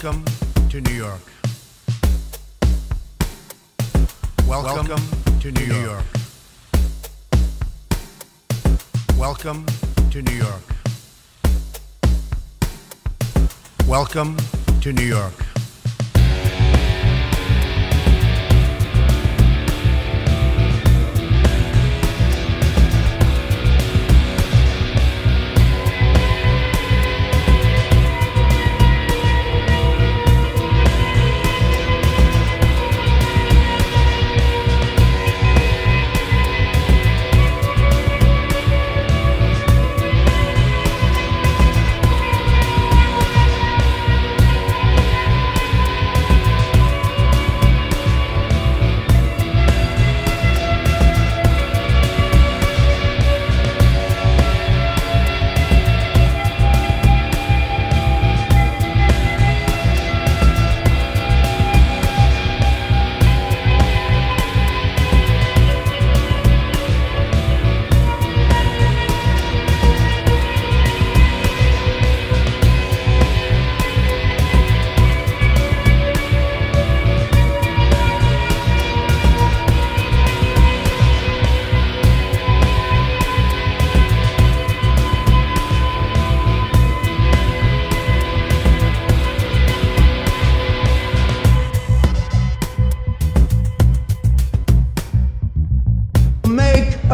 Welcome to New York. Welcome, to New York. Welcome to New York. Welcome to New York.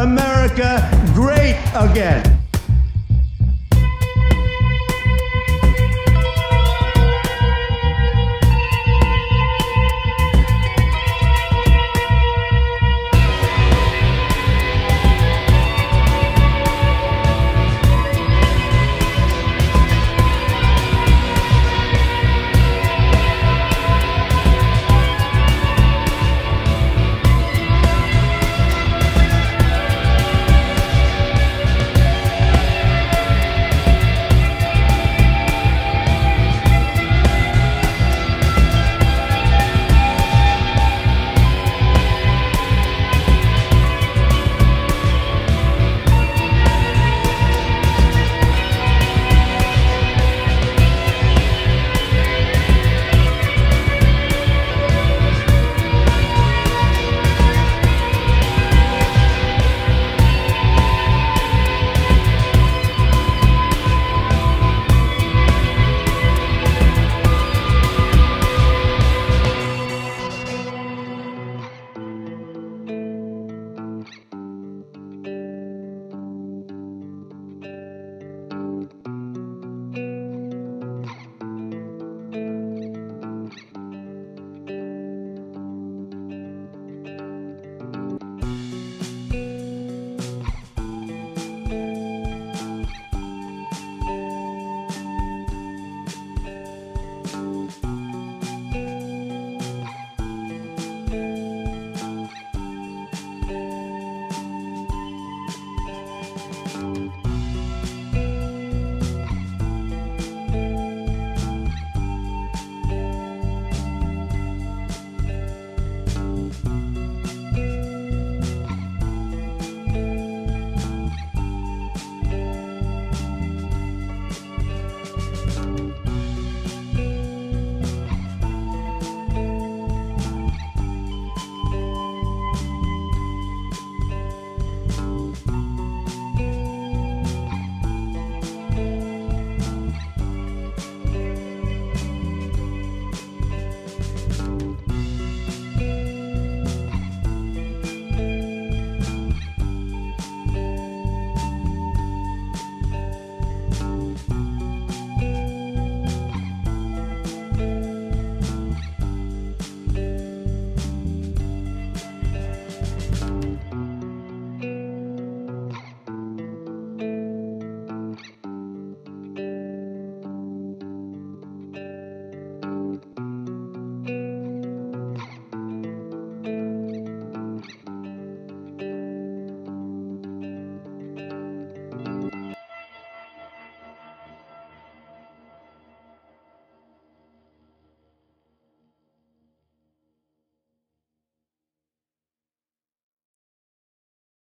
America great again.